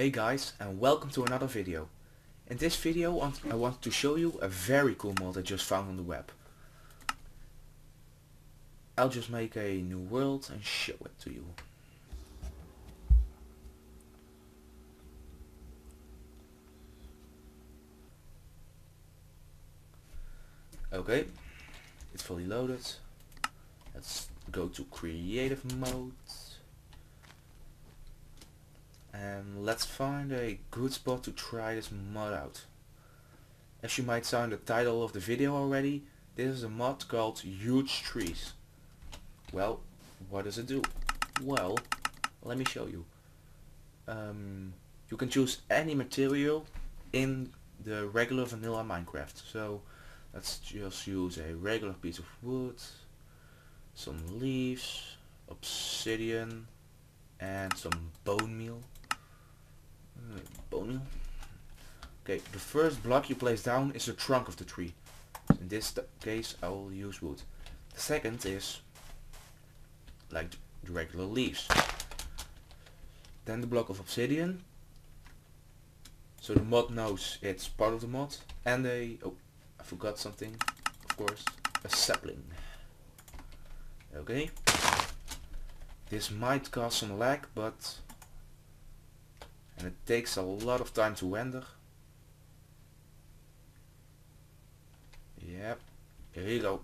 Hey guys and welcome to another video. In this video I want to show you a very cool mod I just found on the web. I'll just make a new world and show it to you. Okay, it's fully loaded. Let's go to creative mode and let's find a good spot to try this mod out. As you might saw in the title of the video already, this is a mod called Huge Trees. Well, what does it do? Well, let me show you. Um, you can choose any material in the regular vanilla Minecraft. So let's just use a regular piece of wood, some leaves, obsidian and some bone meal. Okay, the first block you place down is the trunk of the tree. In this case I will use wood. The second is like the regular leaves. Then the block of obsidian. So the mod knows it's part of the mod. And a, oh, I forgot something, of course, a sapling. Okay. This might cause some lag, but and it takes a lot of time to render. Yep, here you.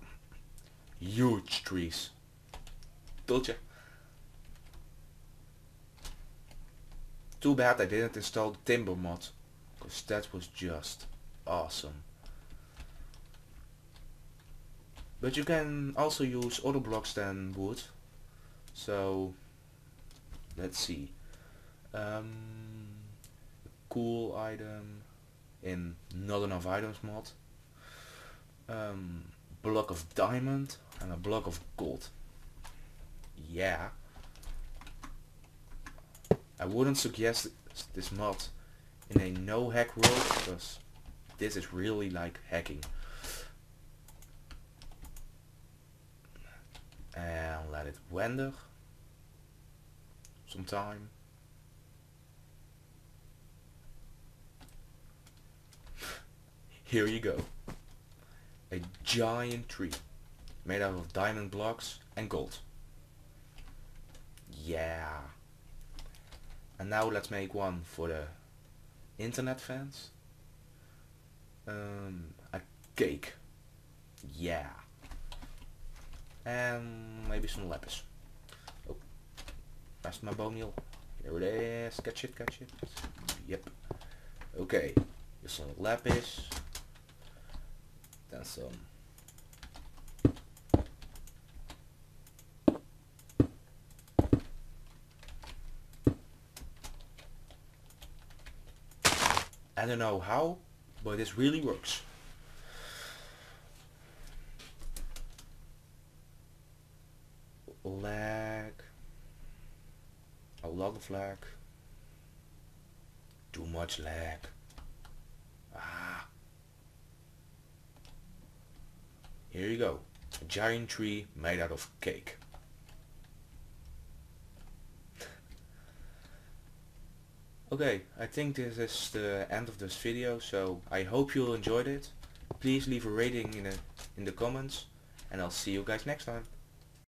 Huge trees. Told ya. Too bad I didn't install the timber mod, because that was just awesome. But you can also use other blocks than wood. So, let's see. Um, cool item in not enough items mod. Um, block of diamond and a block of gold. Yeah. I wouldn't suggest this mod in a no hack world because this is really like hacking. And let it render some time. Here you go. A giant tree made out of diamond blocks and gold. Yeah. And now let's make one for the internet fans. Um, a cake. Yeah. And maybe some lapis. Oh, that's my bone meal. Here it is. Catch it, catch it. Yep. Okay. Here's some lapis some. I don't know how, but this really works. Lag. A lot of lag. Too much lag. Here you go. A giant tree made out of cake. okay, I think this is the end of this video, so I hope you enjoyed it. Please leave a rating in, a, in the comments, and I'll see you guys next time.